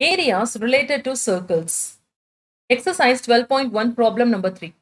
Areas related to circles. Exercise 12.1 problem number 3.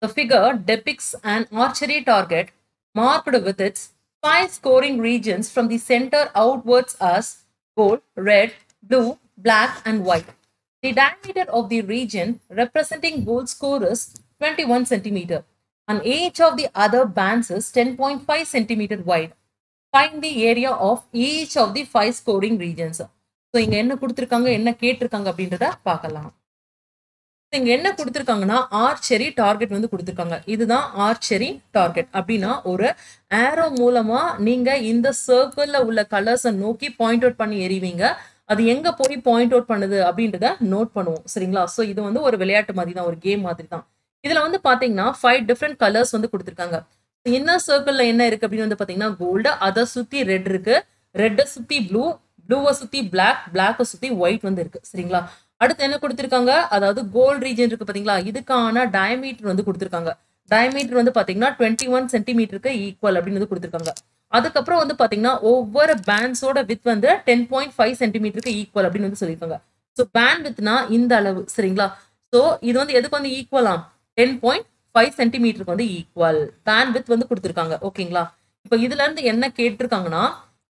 The figure depicts an archery target marked with its five scoring regions from the center outwards as gold, red, blue, black, and white. The diameter of the region representing gold score is 21 centimeter, and each of the other bands is 10.5 centimeter wide. Find the area of each of the five scoring regions. So இங்க என்ன கொடுத்துருக்காங்க என்ன கேட்டிருக்காங்க அப்படின்றத பார்க்கலாம். இங்க என்ன கொடுத்துருக்காங்கன்னா ஆர்ச்சரி டார்கெட் வந்து கொடுத்துருக்காங்க. இதுதான் ஆர்ச்சரி டார்கெட் அப்படின்னா ஒரு ஏரோ மூலமா நீங்க இந்த சர்க்கிள்ல உள்ள கலர்ஸை நோக்கி பாயிண்ட் அவுட் பண்ணி எறிவீங்க. அது எங்க போய் பாயிண்ட் அவுட் பண்ணுது அப்படின்றத நோட் பண்ணுவோம். சரிங்களா? ஸோ இது வந்து ஒரு விளையாட்டு மாதிரி தான் ஒரு கேம் மாதிரி தான் இதுல வந்து பாத்தீங்கன்னா ஃபைவ் டிஃப்ரெண்ட் கலர்ஸ் வந்து கொடுத்துருக்காங்க. இன்னர் சர்க்கிள்ல என்ன இருக்கு அப்படின்னு வந்து பாத்தீங்கன்னா கோல்டு அதை சுத்தி ரெட் இருக்கு. ரெட்டை சுத்தி ப்ளூ ப்ளூவை சுற்றி பிளாக் பிளாக்கை சுற்றி ஒயிட் வந்து இருக்கு. சரிங்களா? அடுத்து என்ன கொடுத்துருக்காங்க? அதாவது கோல்ட் ரீஜன் இருக்கு பாத்தீங்களா? இதுக்கான டயமீட்டர் வந்து கொடுத்துருக்காங்க. டயமீட்டர் வந்து பார்த்தீங்கன்னா டுவெண்ட்டி ஒன் சென்டிமீட்டருக்கு ஈக்குவல் அப்படின்னு வந்து கொடுத்துருக்காங்க. அதுக்கப்புறம் வந்து பார்த்தீங்கன்னா ஒவ்வொரு பேண்ட்ஸோட வித் வந்து டென் பாயிண்ட் ஃபைவ் சென்டிமீட்டருக்கு ஈக்குவல் அப்படின்னு வந்து சொல்லியிருக்காங்க. ஸோ பேண்ட் வித்னா இந்த அளவு. சரிங்களா? ஸோ இது வந்து எதுக்கு வந்து ஈக்குவலாம் டென் பாயிண்ட் ஃபைவ் சென்டிமீட்டருக்கு வந்து ஈக்குவல் பேண்ட் வித் வந்து கொடுத்துருக்காங்க. ஓகேங்களா இப்போ இதுல இருந்து என்ன கேட்டிருக்காங்கன்னா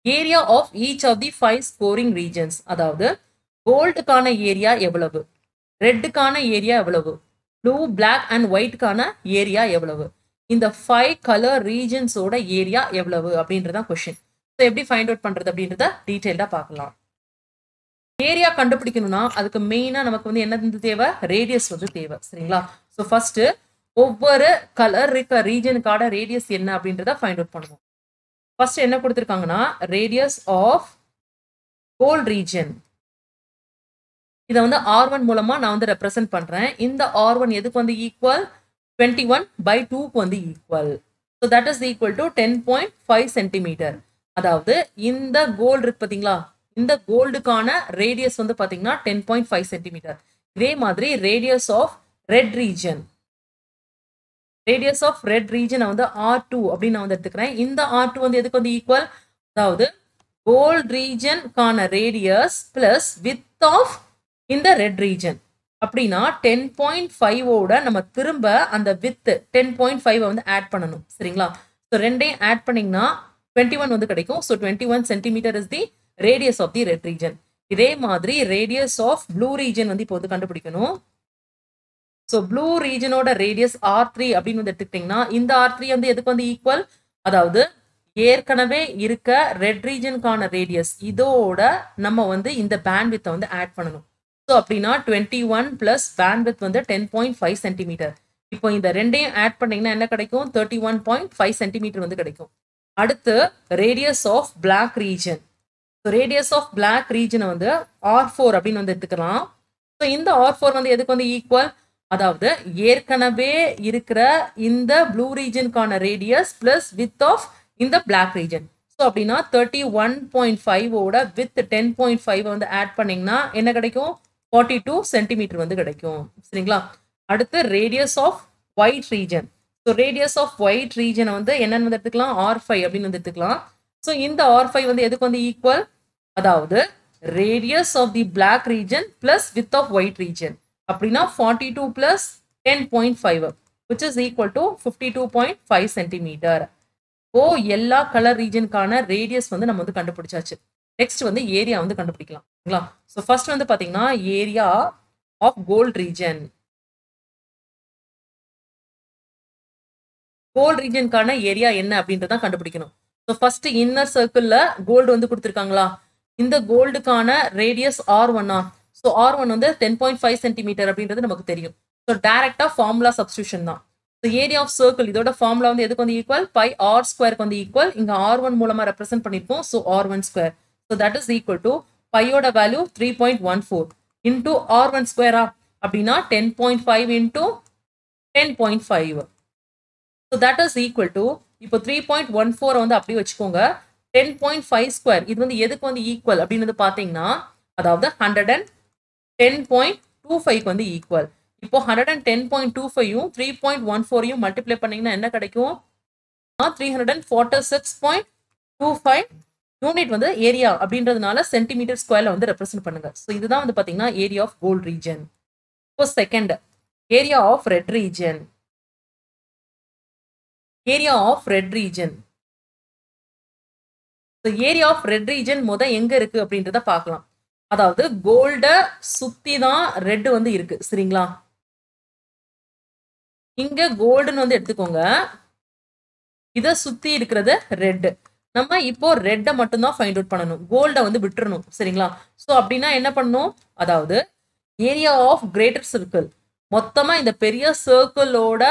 area of each of the five scoring regions அதாவது கோல்டுக்கான ஏரியா எவ்வளவு? ரெட்டுக்கான ஏரியா எவ்வளவு? ப்ளூ பிளாக் அண்ட் ஒயிட்கான ஏரியா எவ்வளவு? இந்த ஃபைவ் கலர் ரீஜன்ஸோட ஏரியா எவ்வளவு? அப்படின்றதான் கொஸ்டின் ஸோ எப்படி ஃபைண்ட் அவுட் பண்ணுறது அப்படின்றத டீட்டெயில்டாக பார்க்கலாம். ஏரியா கண்டுபிடிக்கணும்னா அதுக்கு மெயினாக நமக்கு வந்து என்ன தேவை? ரேடியஸ் வந்து தேவை சரிங்களா? ஸோ ஃபர்ஸ்ட் ஒவ்வொரு கலர் இருக்க ரீஜனுக்கான ரேடியஸ் என்ன அப்படின்றத ஃபைண்ட் அவுட் பண்ணுவோம். ஃபர்ஸ்ட் என்ன கொடுத்துருக்காங்கன்னா ரேடியஸ் ஆஃப் கோல்ட் ரீஜன் இதை வந்து ஆர் ஒன் மூலமா நான் வந்து ரெப்ரசென்ட் பண்றேன். இந்த ஆர் ஒன் எதுக்கு வந்து ஈக்குவல் டுவெண்ட்டி ஒன் பை டூக்கு வந்து equal so that is equal to ten point five centimetre அதாவது இந்த கோல்டு இருக்கு பார்த்தீங்களா இந்த கோல்டுக்கான ரேடியஸ் வந்து பார்த்தீங்கன்னா டென் பாயிண்ட் ஃபைவ் சென்டிமீட்டர் இதே மாதிரி radius of red region radius of red ரீஜனை வந்து ஆர் டூ அப்படின்னு நான் வந்து எடுத்துக்கிறேன். இந்த ஆர் டூ வந்து எதுக்கு வந்து ஈக்குவல் அதாவது கோல்ட் ரீஜன்கான ரேடியஸ் பிளஸ் வித் ஆஃப் இந்த ரெட் ரீஜன் அப்படின்னா டென் பாயிண்ட் ஃபைவோட நம்ம திரும்ப அந்த வித் டென் பாயிண்ட் ஃபைவ் வந்து ஆட் பண்ணணும். சரிங்களா? ஸோ ரெண்டையும் ஆட் பண்ணிங்கன்னா டுவெண்ட்டி ஒன் வந்து கிடைக்கும். So twenty one centimetre is the radius of the red region இதே மாதிரி ரேடியஸ் ஆஃப் ப்ளூ ரீஜன் வந்து இப்போ வந்து கண்டுபிடிக்கணும். ஸோ ப்ளூ ரீஜனோட ரேடியஸ் ஆர் த்ரீ அப்படின்னு வந்து எடுத்துக்கிட்டிங்கன்னா இந்த ஆர் த்ரீ வந்து எதுக்கு வந்து ஈக்குவல் அதாவது ஏற்கனவே இருக்க ரெட் ரீஜனுக்கான ரேடியஸ் இதோட நம்ம வந்து இந்த பேண்ட் வித்தை வந்து ஆட் பண்ணணும். ஸோ அப்படின்னா twenty one plus band width வந்து டென் பாயிண்ட் ஃபைவ் சென்டிமீட்டர் இப்போ இந்த ரெண்டையும் ஆட் பண்ணீங்கன்னா என்ன கிடைக்கும்? Thirty one point five centimetre வந்து கிடைக்கும். அடுத்து radius of black region so radius of black ரீஜனை வந்து ஆர் ஃபோர் அப்படின்னு வந்து எடுத்துக்கலாம். ஸோ இந்த ஆர் ஃபோர் வந்து எதுக்கு வந்து ஈக்குவல் அதாவது ஏற்கனவே இருக்கிற இந்த ப்ளூ ரீஜனுக்கான ரேடியஸ் பிளஸ் வித் ஆஃப் இந்த பிளாக் ரீஜன் ஸோ அப்படின்னா தேர்ட்டி ஒன் பாயிண்ட் ஃபைவோட வித் டென் பாயிண்ட் ஃபைவ் வந்து ஆட் பண்ணிங்கன்னா என்ன கிடைக்கும்? ஃபார்ட்டி டூ சென்டிமீட்டர் வந்து கிடைக்கும். சரிங்களா? அடுத்து radius of white region so radius of white ரீஜனை வந்து என்னென்னு வந்து எடுத்துக்கலாம்? ஆர் ஃபைவ் அப்படின்னு வந்து எடுத்துக்கலாம். ஸோ இந்த ஆர் ஃபைவ் வந்து எதுக்கு வந்து ஈக்குவல் அதாவது radius of the black region plus width of white region அப்படின்னா forty two plus ten point five which is equal to fifty two point five centimetre ஓ எல்லா கலர் ரீஜனுக்கான ரேடியஸ் வந்து நம்ம வந்து கண்டுபிடிச்சாச்சு. நெக்ஸ்ட் வந்து ஏரியா வந்து கண்டுபிடிக்கலாம். சரிங்களா? ஸோ ஃபர்ஸ்ட் வந்து பார்த்தீங்கன்னா area of gold region gold ரீஜனுக்கான area என்ன அப்படின்றத கண்டுபிடிக்கணும். ஸோ ஃபர்ஸ்ட் இன்னர் சர்க்கிளில் கோல்டு வந்து கொடுத்துருக்காங்களா? இந்த கோல்டுக்கான ரேடியஸ் ஆர் ஒன்னா ஸோ ஆர் ஒன் வந்து டென் பாயிண்ட் ஃபைவ் சென்டிமீட்டர் அப்படின்றது நமக்கு தெரியும். ஸோ டேரெக்டாக ஃபார்முலா சப்ஸ்டியூஷன் தான். ஸோ ஏரியா ஆஃப் சர்க்கிள் இதோட ஃபார்முலா வந்து எதுக்கு வந்து ஈக்குவல் பை ஆர் ஸ்கொயருக்கு வந்து ஈக்குவல் இங்கே ஆர் ஒன் மூலமாக ரெப்ரசென்ட் பண்ணியிருப்போம் so R one square so that is equal to பையோட value three point one four into R one ஸ்கொயரா அப்படின்னா ten point five into ten point five so that is equal to இப்போ three point one ஃபோரை வந்து அப்படியே வச்சுக்கோங்க. Ten point five square இது வந்து எதுக்கு வந்து ஈக்குவல் அப்படின்னு பார்த்தீங்கன்னா அதாவது hundred and ten point two ஃபைவ்க்கு வந்து ஈக்குவல் இப்போ hundred and ten point two ஃபைவும் three point one ஃபோரையும் மல்டிப்ளை பண்ணிங்கன்னா என்ன கிடைக்கும்? Three hundred and forty six point two five unit வந்து ஏரியா அப்படின்றதுனால சென்டிமீட்டர் ஸ்கொயர்ல வந்து ரெப்ரசென்ட் பண்ணுங்க. ஸோ இதுதான் வந்து பார்த்தீங்கன்னா ஏரியா ஆஃப் கோல்ட் ரீஜன் இப்போ second area of red region area of red region so area of red region முத எங்க இருக்கு அப்படின்றத பார்க்கலாம். அதாவது கோல்ட சுத்தி தான் ரெட் வந்து இருக்கு சரிங்களா? இங்க கோல்டுன்னு வந்து எடுத்துக்கோங்க. இத சுத்தி இருக்கிறது ரெட் நம்ம இப்போ ரெட்டை மட்டும்தான் ஃபைண்ட் அவுட் பண்ணணும். கோல்டை வந்து விட்டுறணும் சரிங்களா? ஸோ அப்படின்னா என்ன பண்ணணும்? அதாவது ஏரியா ஆஃப் கிரேட்டர் சர்க்கிள் மொத்தமாக இந்த பெரிய சர்க்கிளோட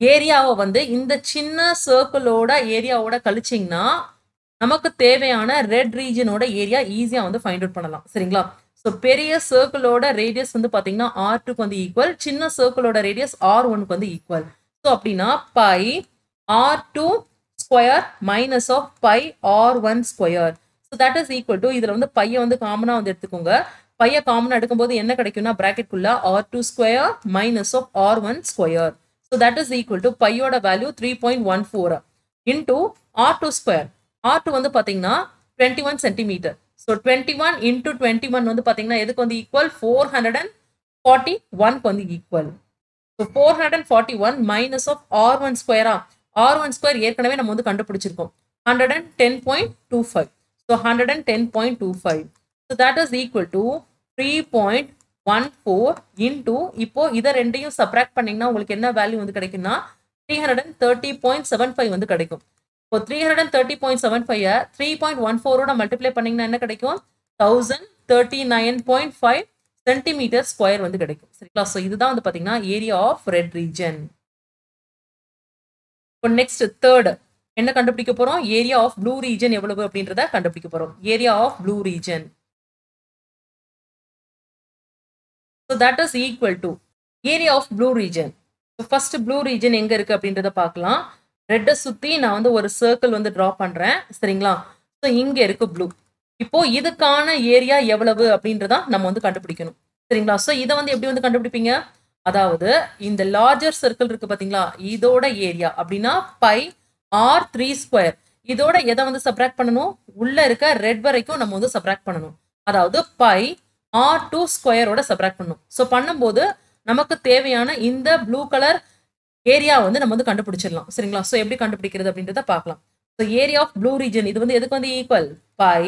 ஏரியாவை வந்து இந்த சின்ன சர்க்கிளோட ஏரியாவோட கழிச்சிங்கன்னா நமக்கு தேவையான ரெட் ரீஜனோட ஏரியா ஈஸியாக வந்து ஃபைண்ட் அவுட் பண்ணலாம். சரிங்களா? ஸோ பெரிய சர்க்கிளோட ரேடியஸ் வந்து பார்த்தீங்கன்னா ஆர் டூக்கு வந்து ஈக்குவல் சின்ன சர்க்கிளோட ரேடியஸ் ஆர் ஒனுக்கு வந்து ஈக்குவல் ஸோ அப்படின்னா pi R two square minus of pi R one square so that is equal to இதில் வந்து பையை வந்து காமனாக வந்து எடுத்துக்கோங்க. பையை காமனாக எடுக்கும்போது என்ன கிடைக்கும்னா ப்ராக்கெட்குள்ள R two square minus of R one square so that is equal to பையோட value three point one four into R two square R two வந்து பார்த்தீங்கன்னா twenty one centimetre so twenty one into twenty one வந்து பார்த்தீங்கன்னா எதுக்கு வந்து equal four hundred and forty ஒன்க்கு வந்து equal so four hundred and forty one minus of R one ஸ்கொயரா R one square ஏற்கனவே நம்ம வந்து கண்டுபிடிச்சிருக்கோம். Hundred and ten point two five so hundred and ten point two five so that is equal to three point one four into இப்போ இதை ரெண்டையும் subtract பண்ணிங்கன்னா உங்களுக்கு என்ன வேல்யூ வந்து கிடைக்கும்னா three hundred and thirty point seven five வந்து கிடைக்கும். இப்போ three hundred and thirty point seven five three point one ஃபோரோட மல்டிப்ளை பண்ணீங்கன்னா என்ன கிடைக்கும்? Thousand thirty nine point five centimetre square வந்து கிடைக்கும். சரிங்களா? ஸோ இதுதான் வந்து பார்த்தீங்கன்னா ஏரியா ஆஃப் ரெட் ரீஜன் இப்போ நெக்ஸ்ட் தேர்ட் என்ன கண்டுபிடிக்க போறோம்? ஏரியா ஆஃப் ப்ளூ ரீஜன் எவ்வளவு அப்படின்றத கண்டுபிடிக்க போறோம். Area of blue region so that is equal to area of blue region first blue region எங்க இருக்கு அப்படின்றத பார்க்கலாம். ரெட்டை சுத்தி நான் வந்து ஒரு சர்க்கிள் வந்து டிரா பண்றேன். சரிங்களா? ஸோ இங்க இருக்கு ப்ளூ இப்போ இதுக்கான ஏரியா எவ்வளவு அப்படின்றத நம்ம வந்து கண்டுபிடிக்கணும். சரிங்களா? ஸோ இதை வந்து எப்படி வந்து கண்டுபிடிப்பீங்க? அதாவது இந்த லார்ஜர் சர்க்கிள் இருக்கு பாத்தீங்களா? இதோட ஏரியா அப்படின்னா பை ஆர் த்ரீ ஸ்கொயர் இதோட எதை வந்து சப்ராக்ட் பண்ணணும்? உள்ள இருக்க ரெட் வரைக்கும் நம்ம வந்து சப்ராக்ட் பண்ணணும். அதாவது பை ஆர் டூ ஸ்கொயரோட சப்ராக்ட் பண்ணணும். ஸோ பண்ணும்போது நமக்கு தேவையான இந்த ப்ளூ கலர் ஏரியா வந்து நம்ம வந்து கண்டுபிடிச்சிடலாம். சரிங்களா? ஸோ எப்படி கண்டுபிடிக்கிறது அப்படின்றத பார்க்கலாம். So area of blue region இது வந்து எதுக்கு வந்து equal pi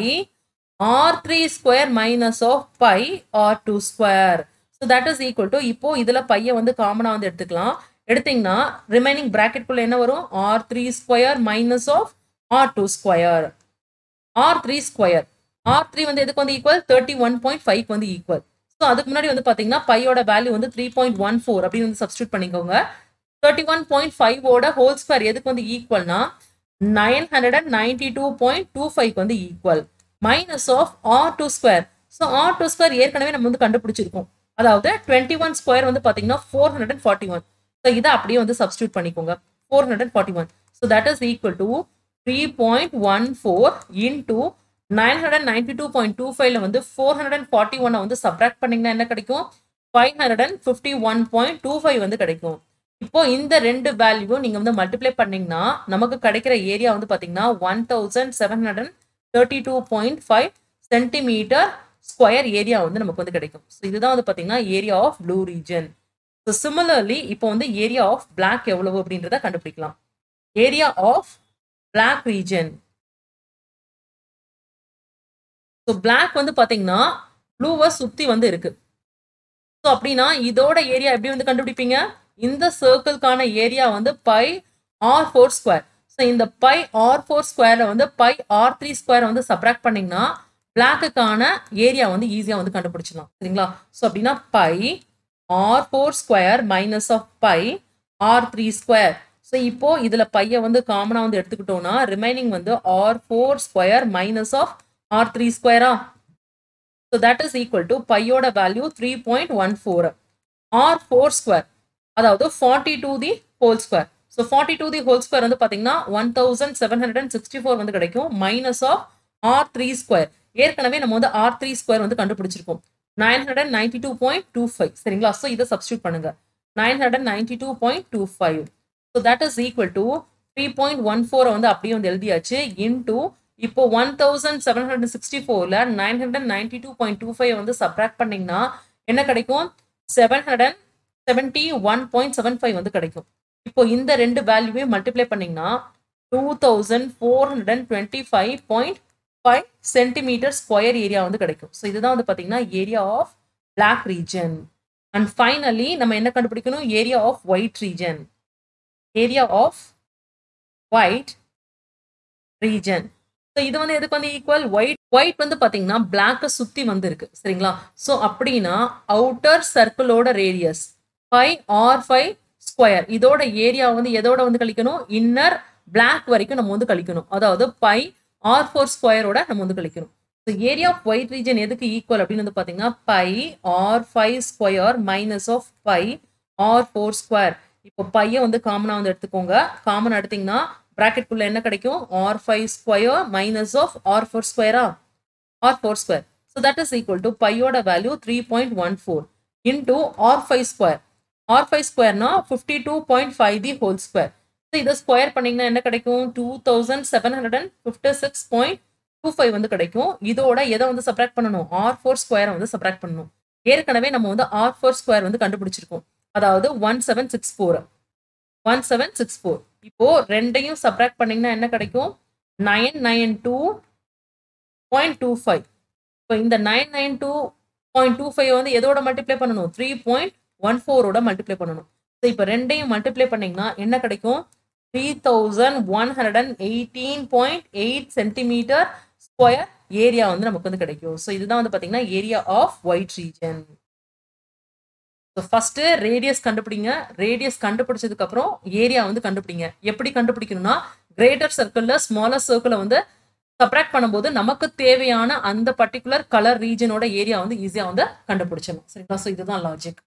R three square minus of pi R two square so that is equal to இப்போ இதில் பையை வந்து காமனாக வந்து எடுத்துக்கலாம். எடுத்தீங்கன்னா ரிமைனிங் குள்ள என்ன வரும்? R three square minus of R two square R three square R three வந்து எதுக்கு வந்து equal thirty one point five வந்து ஈக்குவல் ஸோ அதுக்கு முன்னாடி வந்து பார்த்தீங்கன்னா பையோட வேல்யூ வந்து த்ரீ பாயிண்ட் ஒன் ஃபோர் அப்படின்னு வந்து சப்ஸ்டியூட் பண்ணிக்கோங்க. தேர்ட்டி ஒன் பாயிண்ட் ஃபைவோட ஹோல் ஸ்கொயர் எதுக்கு வந்து ஈக்குவல்னா nine hundred and ninety two point two five வந்து equal minus of R two square so R two square ஏற்கனவே நம்ம வந்து கண்டுபிடிச்சிருக்கோம். அதாவது டுவெண்ட்டி ஒன் ஸ்கொயர் வந்து பார்த்தீங்கன்னா four hundred and forty one so இதை அப்படியே வந்து சப்ஸ்டியூட் பண்ணிக்கோங்க. Four hundred forty one so that is equal to three point one four into nine hundred ninety two point two ஃபைவ்ல வந்து ஃபோர் ஹண்ட்ரட் அண்ட் ஃபார்ட்டி ஒன்னை வந்து subtract பண்ணிங்கன்னா என்ன கிடைக்கும்? Five hundred and fifty one point two five வந்து கிடைக்கும். இப்போ இந்த ரெண்டு வேல்யூ நீங்க வந்து மல்டிப்ளை பண்ணீங்கன்னா நமக்கு கிடைக்கிற ஏரியா வந்து பாத்தீங்கன்னா one thousand seven hundred thirty two point five centimetre square area வந்து நமக்கு வந்து கிடைக்கும். ஸோ இதுதான் வந்து பாத்தீங்கன்னா area of blue region so similarly இப்போ வந்து ஏரியா ஆஃப் பிளாக் எவ்வளவு அப்படின்றத கண்டுபிடிக்கலாம். Area of black region so black வந்து பாத்தீங்கன்னா ப்ளூவை சுத்தி வந்து இருக்கு. ஸோ அப்படின்னா இதோட ஏரியா எப்படி வந்து கண்டுபிடிப்பீங்க? இந்த சர்க்கிள்கான ஏரியா வந்து pi R four square so இந்த பை ஆர் ஃபோர் ஸ்கொயரில் வந்து பை ஆர் த்ரீ ஸ்கொயரை வந்து சப்ராக்ட் பண்ணிங்கன்னா பிளாக்குக்கான ஏரியா வந்து ஈஸியாக வந்து கண்டுபிடிச்சிடலாம். சரிங்களா? ஸோ அப்படின்னா pi R four square minus of pi R three square so இப்போ இதில் பையை வந்து காமனாக வந்து எடுத்துக்கிட்டோம்னா ரிமைனிங் வந்து R four square minus of R three ஸ்கொயரா so that is equal to பையோட value three point one four R four square அதாவது forty two the whole square so forty two the whole square வந்து பார்த்தீங்கன்னா one thousand seven hundred and sixty four வந்து கிடைக்கும். Minus of R three square ஏற்கனவே நம்ம வந்து R three square வந்து கண்டுபிடிச்சிருக்கோம். Nine hundred ninety two point two five சரிங்களா? ஸோ இதை சப்ஸ்டியூட் பண்ணுங்க. Nine hundred ninety two point two five so that is equal to three point one ஃபோரை வந்து அப்படியே வந்து எழுதியாச்சு. இன்டூ இப்போ one thousand seven hundred sixty ஃபோர்ல nine hundred ninety two point two five வந்து சப்ராக்ட் பண்ணிங்கன்னா என்ன கிடைக்கும்? Seven hundred seventy one point seven five வந்து கிடைக்கும். இப்போ இந்த ரெண்டு வேல்யூவே மல்டிப்ளை பண்ணீங்கன்னா two thousand four hundred twenty five point five centimetre square area வந்து கிடைக்கும். ஸோ இதுதான் வந்து பார்த்தீங்கன்னா area of black region and finally நம்ம என்ன கண்டுபிடிக்கணும்? Area of white region area of white region so இது வந்து எதுக்கு வந்து ஈக்குவல் ஒயிட் ஒயிட் வந்து பார்த்தீங்கன்னா பிளாக்கை சுற்றி வந்து இருக்கு சரிங்களா? ஸோ அப்படின்னா outer சர்க்கிளோட radius five R five square இதோட ஏரியா வந்து எதோட வந்து கழிக்கணும்? இன்னர் பிளாக் வரைக்கும் நம்ம வந்து கழிக்கணும். அதாவது பை ஆர் ஃபோர் ஸ்கொயரோட நம்ம வந்து கழிக்கணும். So area of white region எதுக்கு ஈக்குவல் அப்படின்னு வந்து பார்த்தீங்கன்னா pi R five square minus of pi R four square இப்போ பையை வந்து காமனாக வந்து எடுத்துக்கோங்க. காமன் எடுத்தீங்கன்னா ப்ராக்கெட்குள்ள என்ன கிடைக்கும்? R five square minus of R four ஸ்கொயரா R four square so that is equal to பையோட value three point one four into R five square R five ஸ்கொயர்னா fifty two point five the whole square so இதை square பண்ணிங்கன்னா என்ன கிடைக்கும்? Two thousand seven hundred and fifty six point two five வந்து கிடைக்கும். இதோட எதை வந்து சப்ராக்ட் பண்ணணும்? ஆர் ஃபோர் ஸ்கொயரை வந்து சப்ராக்ட் பண்ணணும். ஏற்கனவே நம்ம வந்து ஆர் ஃபோர் ஸ்கொயர் வந்து கண்டுபிடிச்சிருக்கோம். அதாவது one seven six four one seven six four இப்போ ரெண்டையும் சப்ராக்ட் பண்ணிங்கன்னா என்ன கிடைக்கும்? Nine nine two point two five இப்போ இந்த nine nine two point two five வந்து எதோட மல்டிப்ளை பண்ணணும்? த்ரீ பாயிண்ட் ஒன் ஃபோரோட மல்டிப்ளை பண்ணணும். ஸோ இப்போ ரெண்டையும் மல்டிப்ளை பண்ணீங்கன்னா என்ன கிடைக்கும்? Three thousand one hundred and eighteen point eight centimetre square area வந்து நமக்கு வந்து கிடைக்கும். ஸோ இதுதான் வந்து பார்த்தீங்கன்னா area of white region so first radius கண்டுபிடிங்க. ரேடியஸ் கண்டுபிடிச்சதுக்கப்புறம் ஏரியா வந்து கண்டுபிடிங்க. எப்படி கண்டுபிடிக்கணும்னா கிரேட்டர் சர்க்கிளில் ஸ்மாலர் சர்க்கிளை வந்து சப்ராக்ட் பண்ணும்போது நமக்கு தேவையான அந்த பர்டிகுலர் கலர் ரீஜனோட ஏரியா வந்து ஈஸியாக வந்து கண்டுபிடிச்சிடணும். சரிங்களா? ஸோ இதுதான் லாஜிக்